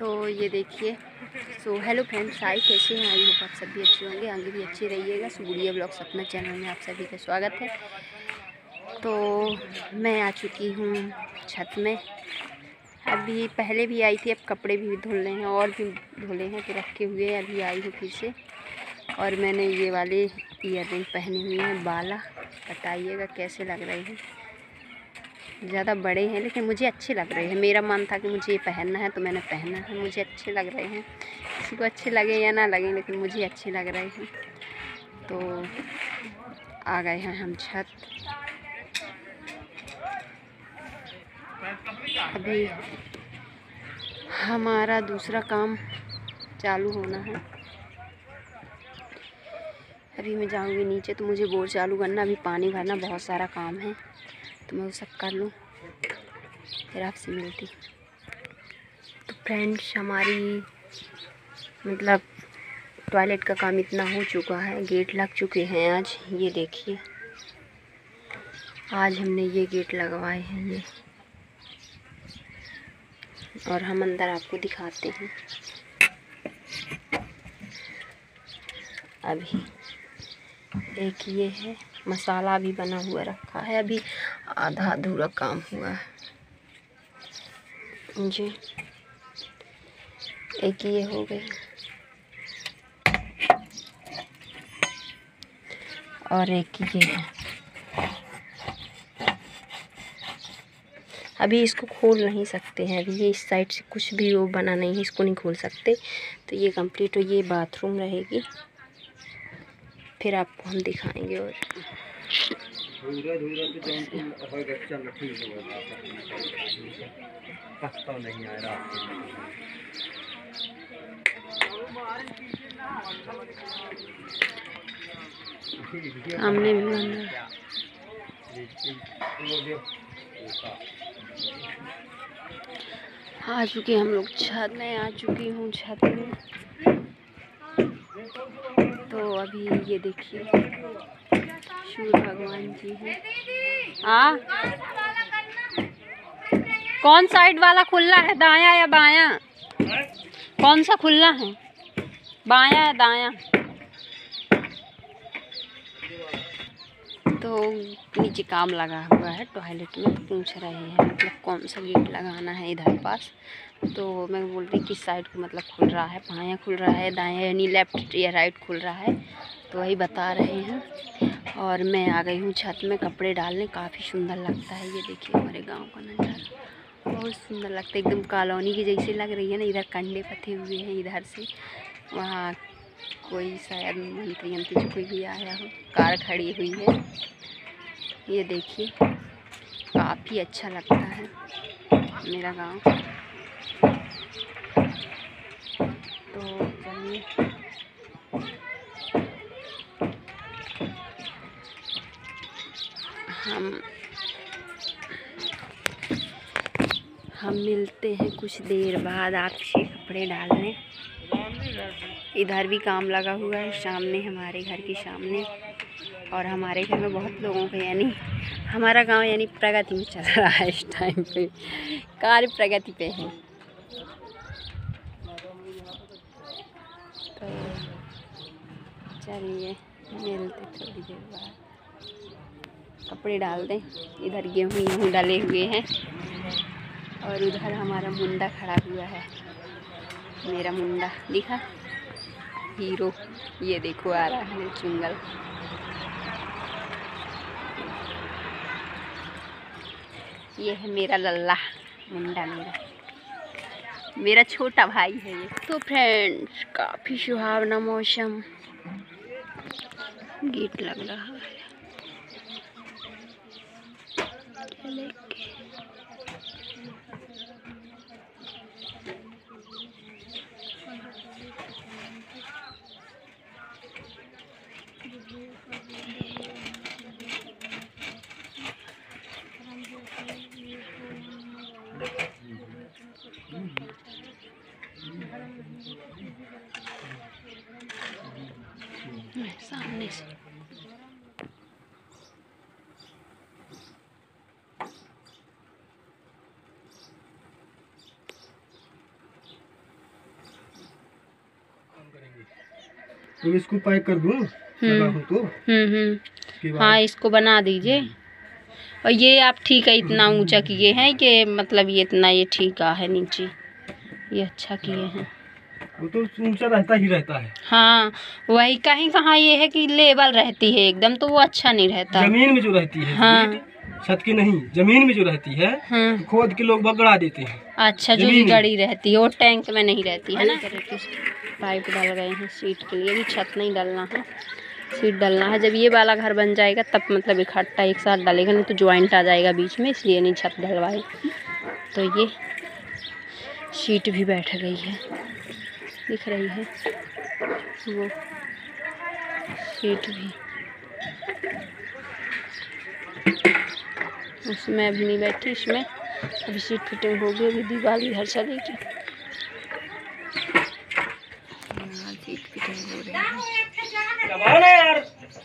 तो ये देखिए। सो हेलो फ्रेंड्स आई कैसे हैं? आई होप आप सब भी अच्छे होंगे। आगे भी अच्छे रहिएगा। सुगुड़िया ब्लॉग्स अपना चैनल में आप सभी का स्वागत है। तो मैं आ चुकी हूँ छत में। अभी पहले भी आई थी, अब कपड़े भी धुले हैं, और भी धुले हैं तो रखे हुए हैं। अभी आई हूँ फिर से। और मैंने ये वाले ईयर रिंग पहने हुए हैं। बाला, बताइएगा कैसे लग रहे हैं? ज़्यादा बड़े हैं, लेकिन मुझे अच्छे लग रहे हैं। मेरा मन था कि मुझे ये पहनना है तो मैंने पहना है। मुझे अच्छे लग रहे हैं। किसी को अच्छे लगे या ना लगे, लेकिन मुझे अच्छे लग रहे हैं। तो आ गए हैं हम छत। अभी हमारा दूसरा काम चालू होना है। अभी मैं जाऊँगी नीचे तो मुझे बोर चालू करना। अभी पानी भरना बहुत सारा काम है। तो मैं वो सब कर लूँ। फिर आपसे मिलती। तो फ्रेंड्स हमारी मतलब टॉयलेट का काम इतना हो चुका है गेट लग चुके हैं आज। ये देखिए। आज हमने ये गेट लगवाए हैं ये। और हम अंदर आपको दिखाते हैं। अभी एक ये है। मसाला भी बना हुआ रखा है। अभी आधा अधूरा काम हुआ है। जी। एक ये हो गई। और एक ये है। अभी इसको खोल नहीं सकते हैं। अभी ये इस साइड से कुछ भी वो बना नहीं है, इसको नहीं खोल सकते। तो ये कंप्लीट हो, ये बाथरूम रहेगी। फिर आपको हम दिखाएँगे और नहीं आ भी बन आ चुके हम लोग, छत में आ चुकी हूँ, छत में। तो अभी ये देखिए सूर्य भगवान जी हैं। आ कौन साइड वाला खुला है, दाया या बाया? कौन सा खुला है? बाया या दाया? तो नीचे काम लगा हुआ है टॉयलेट में पूछ रहे हैं मतलब कौन सा गेट लगाना है इधर पास। तो मैं बोल रही किस साइड को मतलब खुल रहा है, बायाँ खुल रहा है, दायाँ यानी लेफ़्ट या राइट खुल रहा है तो वही बता रहे हैं। और मैं आ गई हूँ छत में, कपड़े डालने, काफ़ी सुंदर लगता है ये देखिए हमारे गाँव का नज़ारा। बहुत सुंदर लगता है, एकदम कॉलोनी की जैसी लग रही है ना, इधर कंडे पथे हुए हैं इधर से, वहाँ कोई शायद मंत्री कोई भी आया हो, कार खड़ी हुई है। ये देखिए, काफ़ी अच्छा लगता है मेरा गाँव। तो चलिए हम हम मिलते हैं कुछ देर बाद आपसे कपड़े डालने। इधर भी काम लगा हुआ है, सामने हमारे घर के सामने। और हमारे घर में बहुत लोगों का यानी हमारा गाँव यानी प्रगति में चल रहा है इस टाइम पे। कार्य प्रगति पे है। तो चलिए, मिलते थोड़ी देर बाद। कपड़े डाल दें, इधर गेहूँ गेहूँ डाले हुए हैं। और उधर हमारा मुंडा खड़ा हुआ है। मेरा मुंडा, दिखा। हीरो, ये देखो, आ रहा है चुंगल। ये है मेरा लल्ला, मुंडा मेरा। मेरा छोटा भाई है ये। तो फ्रेंड्स काफ़ी सुहावना मौसम। गेट लग रहा है। में सामने से तो इसको पैक कर दूँ? हम्म। तो। हम्म, हम्म। हाँ इसको बना दीजिए। और ये आप ठीक है इतना ऊँचा किए हैं कि मतलब ये इतना ये ठीक है नीचे। ये अच्छा किए हैं। वो तो ऊँचा रहता ही रहता है। हाँ वही कहीं कहाँ ये है कि लेवल रहती है एकदम तो वो अच्छा नहीं रहता। ज़मीन में जो रहती है हाँ। छत की नहीं ज़मीन में जो रहती है हाँ। खोद के लोग बगड़ा देते हैं। अच्छा जो गड़ी रहती है वो टैंक में नहीं रहती है ना? पाइप डाल गए हैं सीट के लिए भी छत नहीं डालना है। सीट डालना है जब ये वाला घर बन जाएगा तब मतलब इकट्ठा एक साथ डालेगा नहीं तो ज्वाइंट आ जाएगा बीच में इसलिए नहीं छत डलवाई तो ये सीट भी बैठ गई है। दिख रही है। वो शीट भी। उसमें अभी नहीं बैठी इसमें। अभी सीट फिटिंग होगी अभी दीवार इधर चलेगी हाँ, सीट फिटिंग हो रही है। ना यार।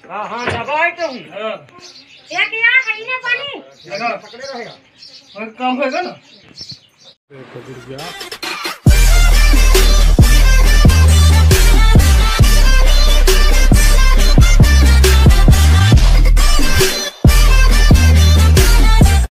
हाँ हाँ दबाए तो हूँ। हाँ। लगा पकड़े रहेगा। और काम होगा ना?